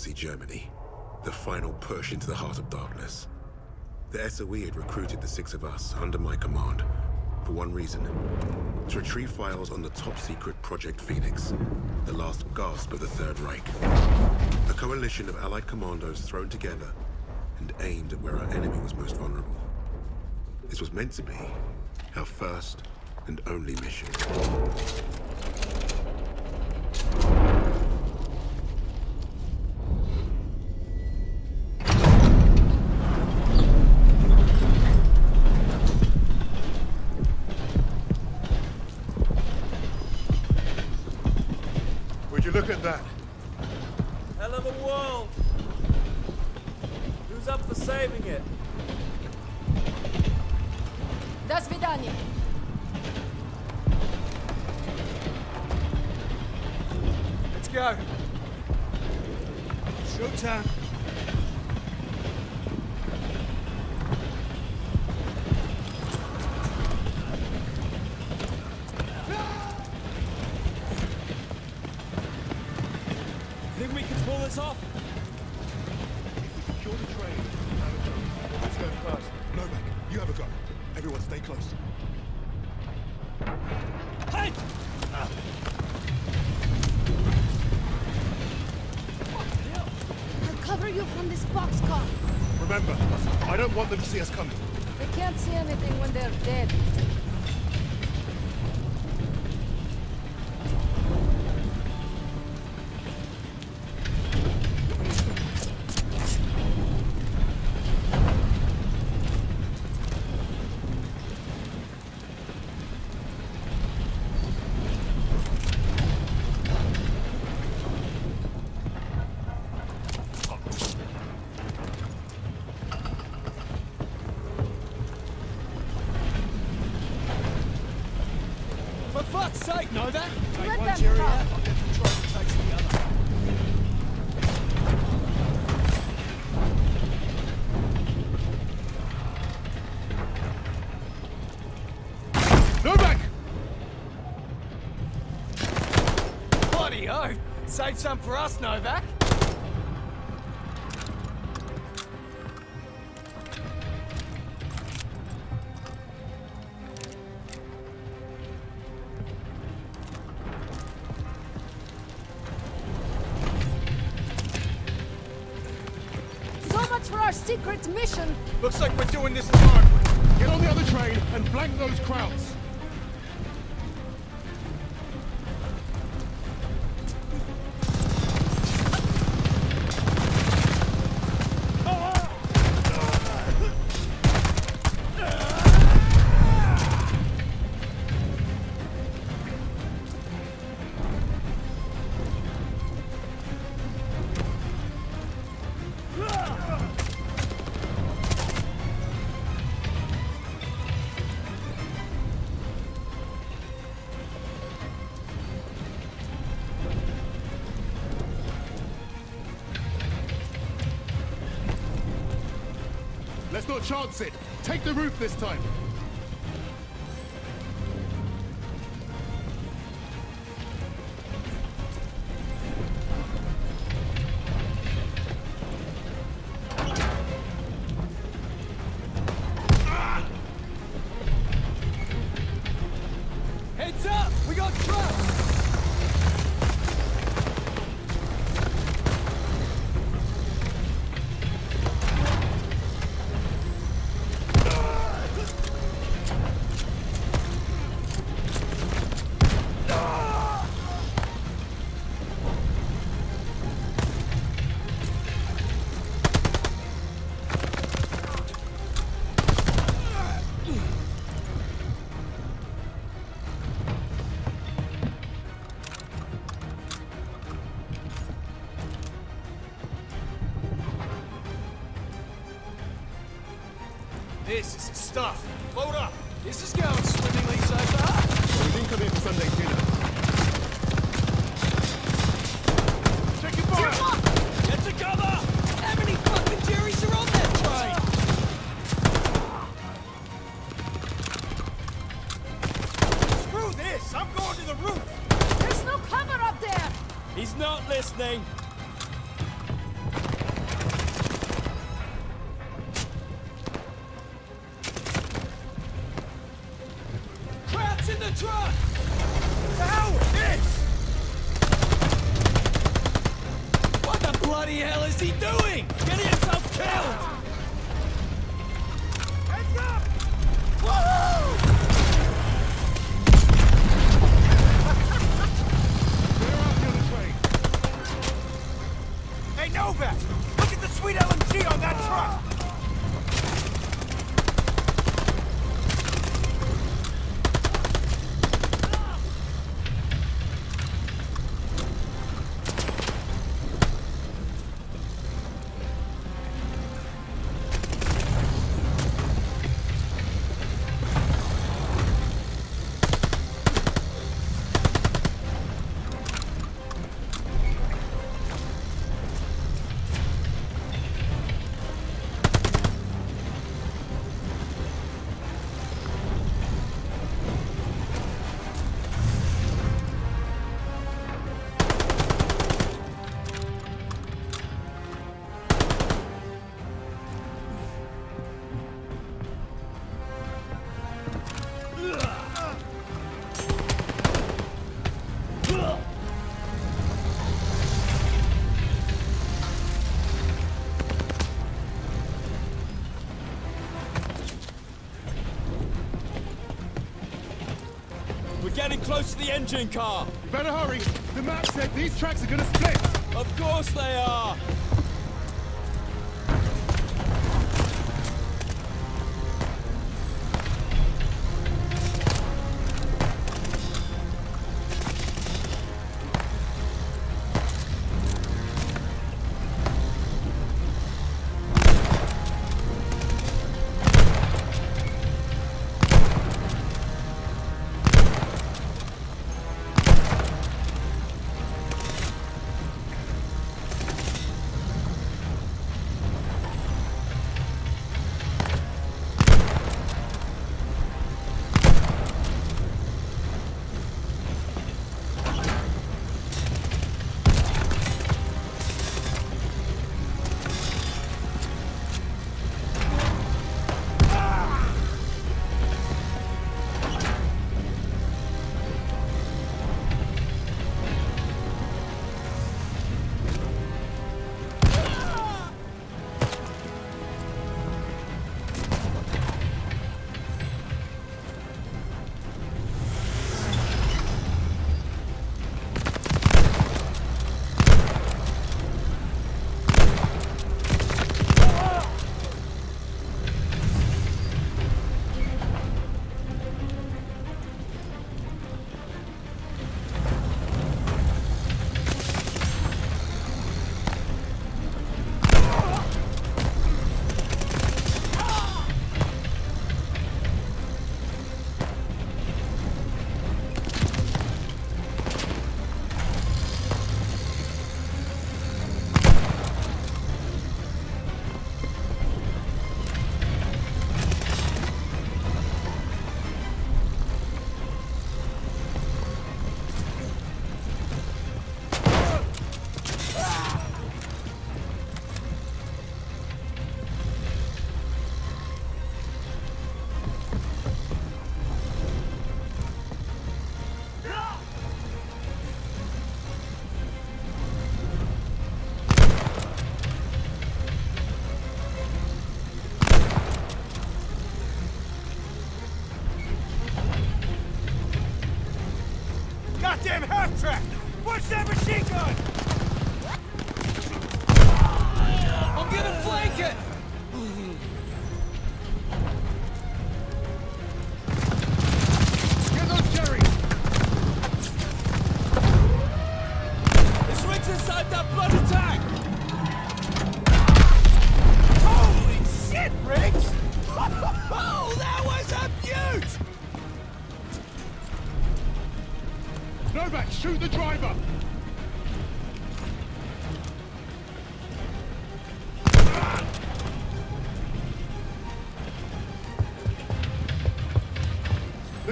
Nazi Germany. The final push into the heart of darkness. The SOE had recruited the six of us under my command for one reason. To retrieve files on the top-secret Project Phoenix, the last gasp of the Third Reich. A coalition of Allied commandos thrown together and aimed at where our enemy was most vulnerable. This was meant to be our first and only mission. Go. Showtime. Save some for us, Novak! So much for our secret mission. Looks like we're doing this alone. Get on the other train and blank those Krauts. Let's chance it. Take the roof this time. Heads up! We got trucks! Not listening. Getting close to the engine car! You better hurry. The map said these tracks are gonna split. Of course they are!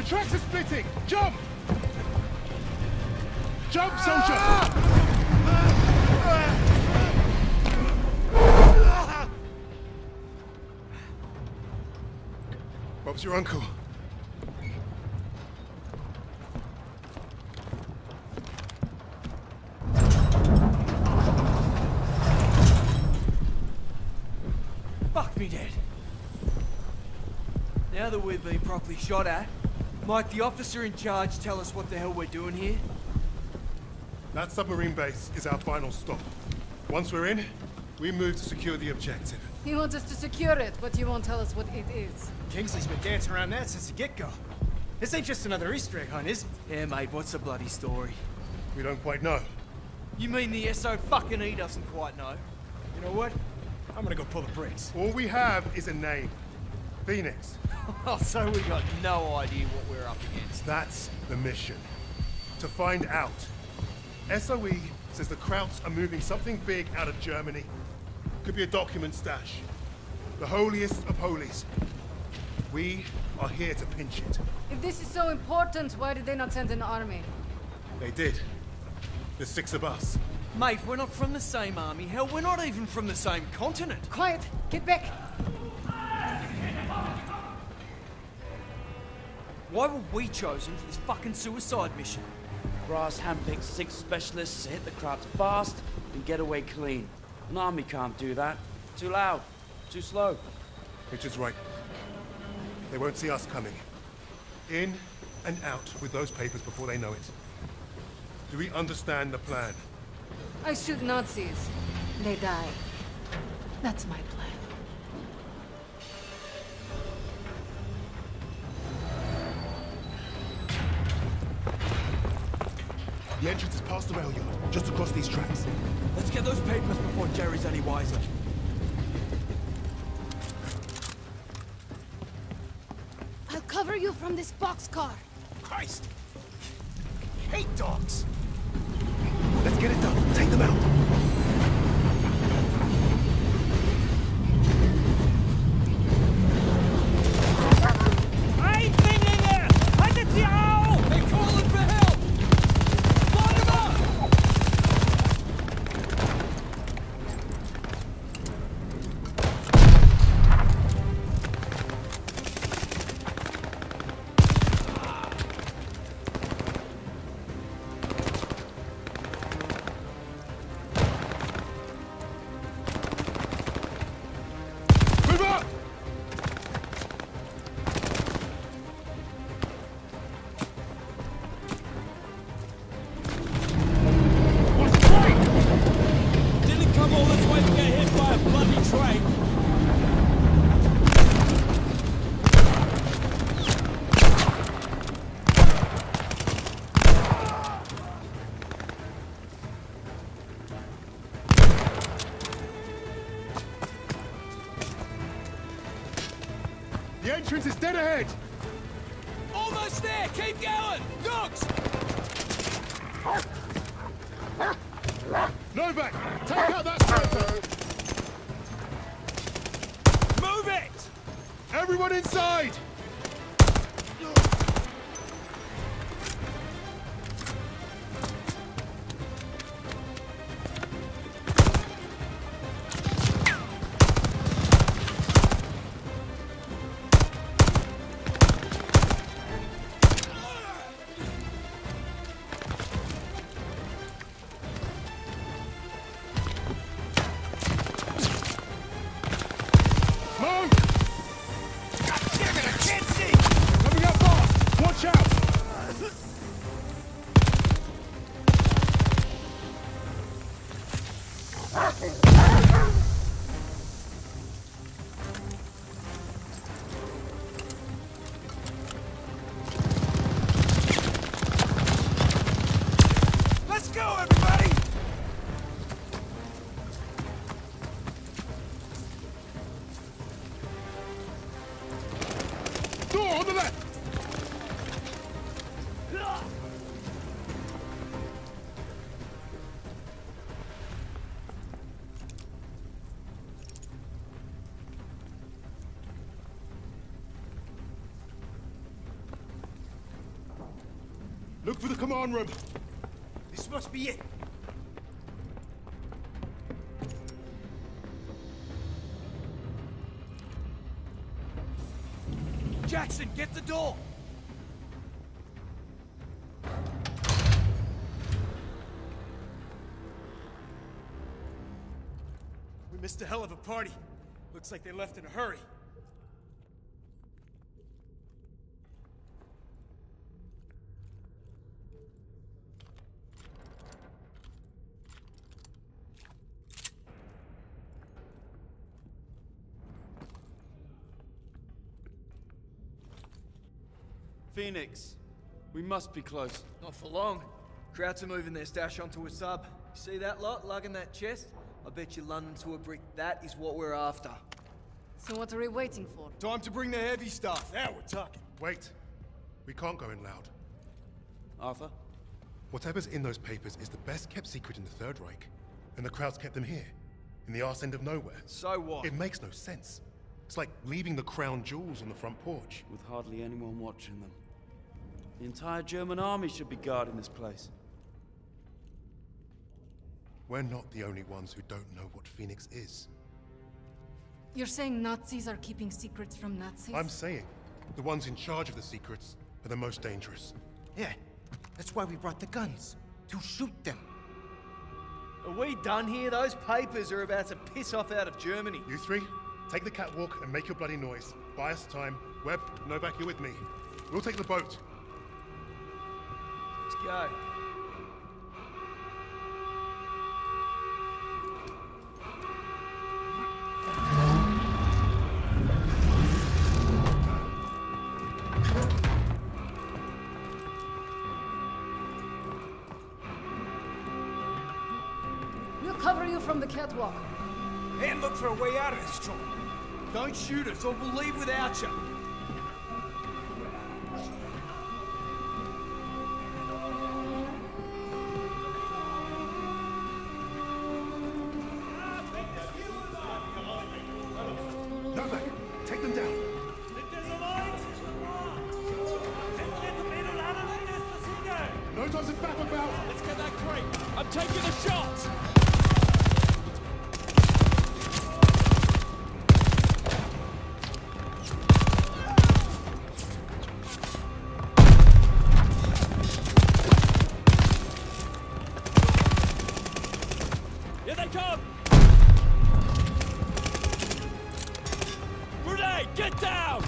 tracks are splitting! Jump! Jump, soldier! was your uncle. Fuck me dead. Now that we've been properly shot at, might the officer in charge tell us what the hell we're doing here? That submarine base is our final stop. Once we're in, we move to secure the objective. He wants us to secure it, but he won't tell us what it is. Kingsley's been dancing around that since the get-go. This ain't just another Easter egg hunt, is it? Yeah, mate, what's the bloody story? We don't quite know. You mean the SO fucking E doesn't quite know? You know what? I'm gonna go pull the brakes. All we have is a name. Phoenix. Oh, so we got no idea what we're up against. That's the mission. To find out. SOE says the Krauts are moving something big out of Germany. Could be a document stash. The holiest of holies. We are here to pinch it. If this is so important, why did they not send an army? They did. There's six of us. Mate, we're not from the same army. Hell, we're not even from the same continent. Quiet! Get back! Why were we chosen for this fucking suicide mission? Brass handpicked six specialists to hit the Krauts fast and get away clean. An army can't do that. Too loud. Too slow. Which is right. They won't see us coming. In and out with those papers before they know it. Do we understand the plan? I shoot Nazis. They die. That's my plan. The entrance is past the rail yard, just across these tracks. Let's get those papers before Jerry's any wiser. I'll cover you from this boxcar. Christ! Hate dogs! Let's get it done. Take them out. Dead ahead! Look for the command room. This must be it. Jackson, get the door! We missed a hell of a party. Looks like they left in a hurry. Phoenix, we must be close. Not for long. Krauts are moving their stash onto a sub. See that lot lugging that chest? I bet you London to a brick. That is what we're after. So what are we waiting for? Time to bring the heavy stuff. Now we're talking. Wait. We can't go in loud. Arthur? Whatever's in those papers is the best kept secret in the Third Reich. And the Krauts kept them here, in the arse end of nowhere. So what? It makes no sense. It's like leaving the crown jewels on the front porch. With hardly anyone watching them. The entire German army should be guarding this place. We're not the only ones who don't know what Phoenix is. You're saying Nazis are keeping secrets from Nazis? I'm saying, the ones in charge of the secrets are the most dangerous. Yeah, that's why we brought the guns. To shoot them. Are we done here? Those papers are about to piss off out of Germany. You three, take the catwalk and make your bloody noise. Buy us time. Webb, Novak, you're with me. We'll take the boat. Go. We'll cover you from the catwalk. And look for a way out of this joint. Don't shoot us or we'll leave without you. Here they come. Grenade, get down.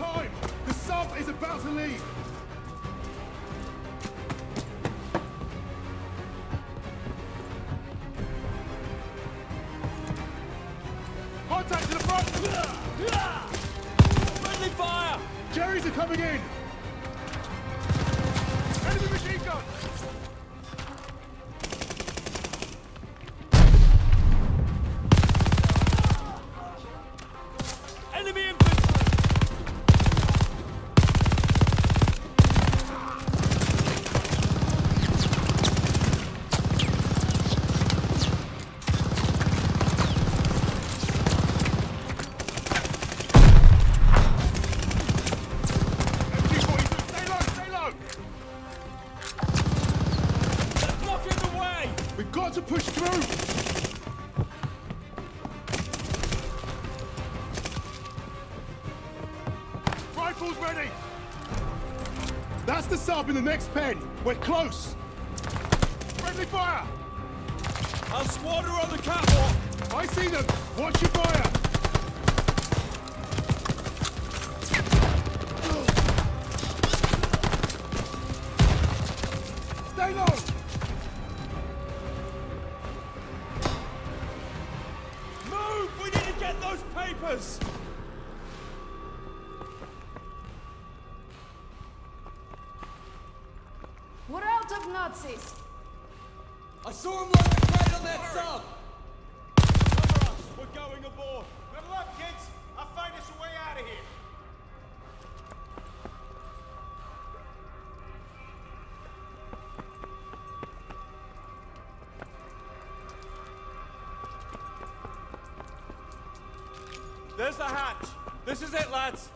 Time! The sub is about to leave! Contact to the front! Friendly fire. Jerry's are coming in! That's the sub in the next pen. We're close. Friendly fire! Our squad are on the catwalk! I see them. Watch your fire. The hatch! This is it, lads!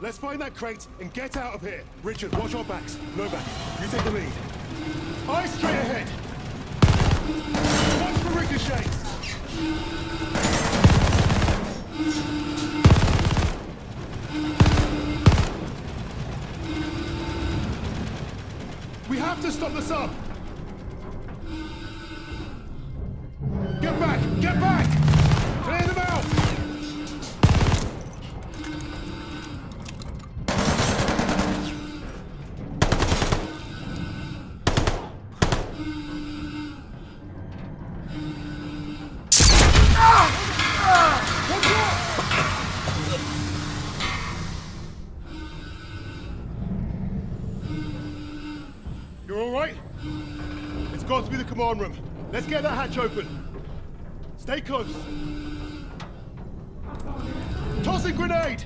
Let's find that crate and get out of here. Richard, watch our backs. Novak, you take the lead. Eyes straight ahead. Watch for ricochets. We have to stop the sub. Get back! Clear them out! You're all right? It's got to be the command room. Let's get that hatch open. Stay close. Tossing grenade!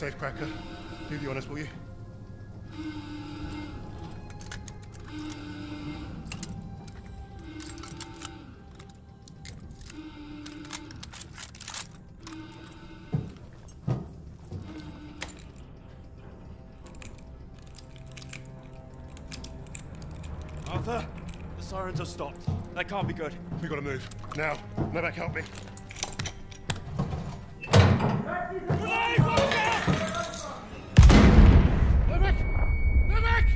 Safe cracker. Do the honors, will you? Arthur, the sirens have stopped. That can't be good. We gotta move. Now. Novak, help me. Novak! Novak!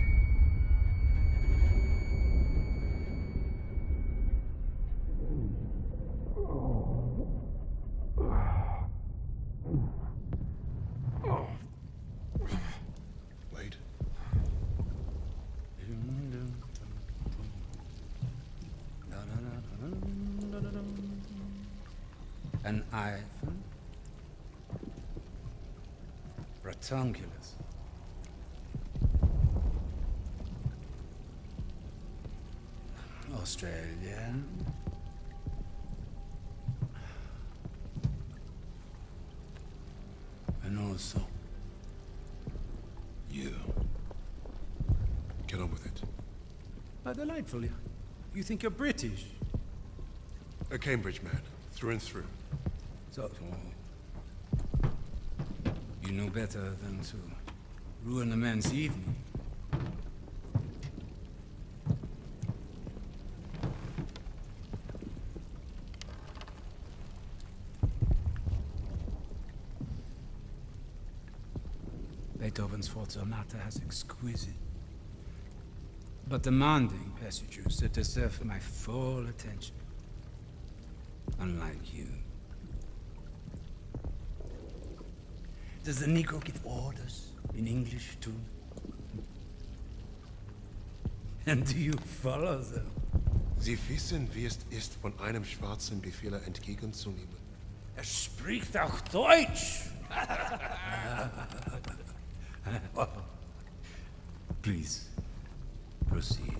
Wait. An iPhone? Ratunculus. Australia. And also, you. Get on with it. How delightful. You think you're British? A Cambridge man, through and through. So, you know better than to ruin a man's evening. Beethoven's Fourth Sonata has exquisite but demanding passages that deserve my full attention. Unlike you. Does the Negro give orders in English too? And do you follow them? Sie wissen, wie es ist, von einem schwarzen Befehler entgegenzunehmen. Er spricht auch Deutsch! Please, proceed.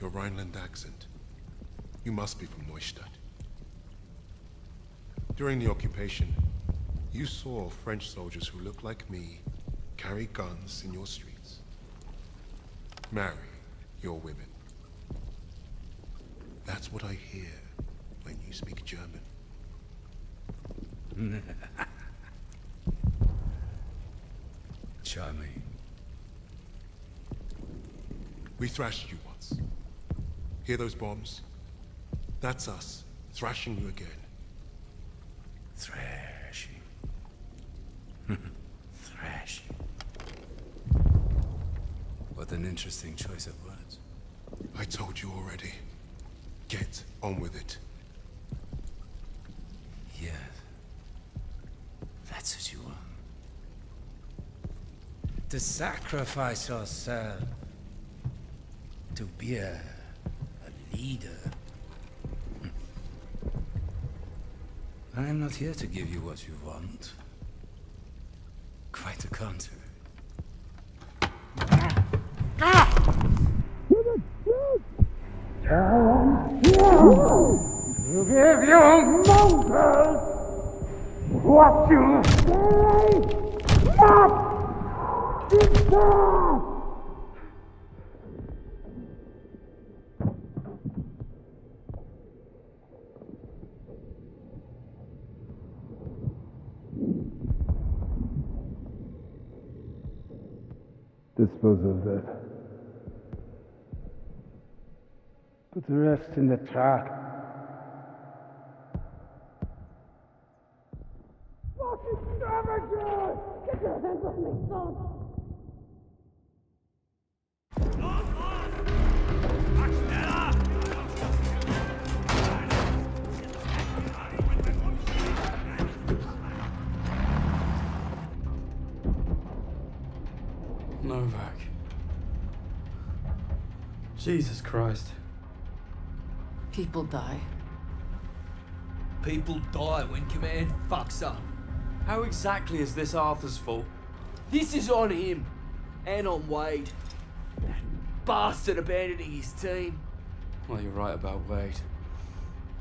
Your Rhineland accent. You must be from Neustadt. During the occupation, you saw French soldiers who looked like me carry guns in your streets. Marry your women. That's what I hear when you speak German. Charming. We thrashed you once. Hear those bombs? That's us, thrashing you again. Thrashing. Thrashing. What an interesting choice of words. I told you already. Get on with it. Yes. That's what you want. To sacrifice yourself. To be a, a leader. Hmm. I am not here to give you what you want. Quite the contrary. You give your mongrels what you say must deserve! Dispose of that. Put the rest in the truck. Fucking savages! Get your hands off me, son! Novak. Jesus Christ. People die. People die when command fucks up. How exactly is this Arthur's fault? This is on him. And on Wade. That bastard abandoning his team. Well, you're right about Wade.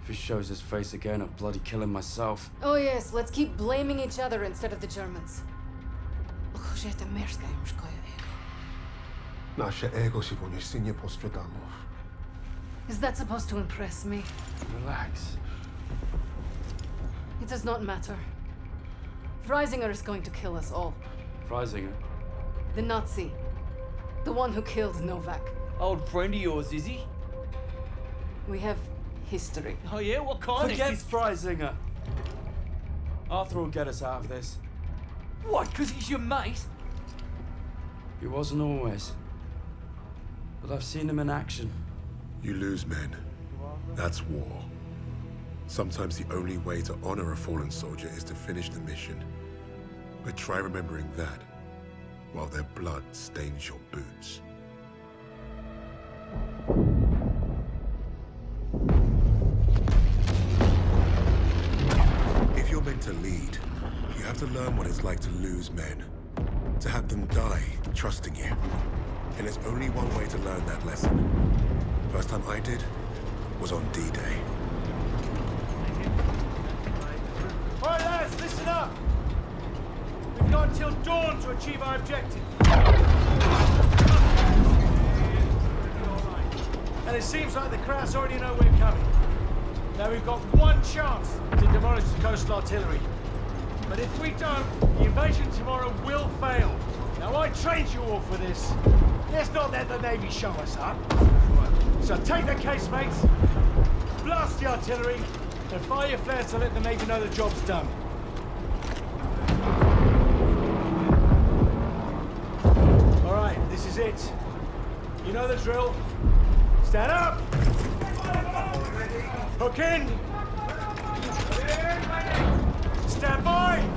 If he shows his face again, I'll bloody kill him myself. Oh yes, let's keep blaming each other instead of the Germans. Użyjcie merska im szkoja ego. Nasze ego się po nie postradamów. Is that supposed to impress me? Relax. It does not matter. Freisinger is going to kill us all. Freisinger. The Nazi. The one who killed Novak. Old friend of yours, is he? We have history. Oh yeah, what kind Forget of... Freisinger. Arthur will get us out of this. What, because he's your mate? He wasn't always. But I've seen him in action. You lose men. That's war. Sometimes the only way to honor a fallen soldier is to finish the mission. But try remembering that while their blood stains your boots. If you're meant to lead, you have to learn what it's like to lose men. To have them die trusting you. And there's only one way to learn that lesson. First time I did was on D-Day. All right, lads, listen up. We've got until dawn to achieve our objective. And it seems like the Krauts already know we're coming. Now we've got one chance to demolish the coastal artillery. But if we don't, the invasion tomorrow will fail. Now I trained you all for this. Let's not let the Navy show us up. So take the casemates, blast the artillery, and fire your flares to let the Navy know the job's done. All right, this is it. You know the drill. Stand up! Hook in! Stand by!